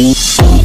beat.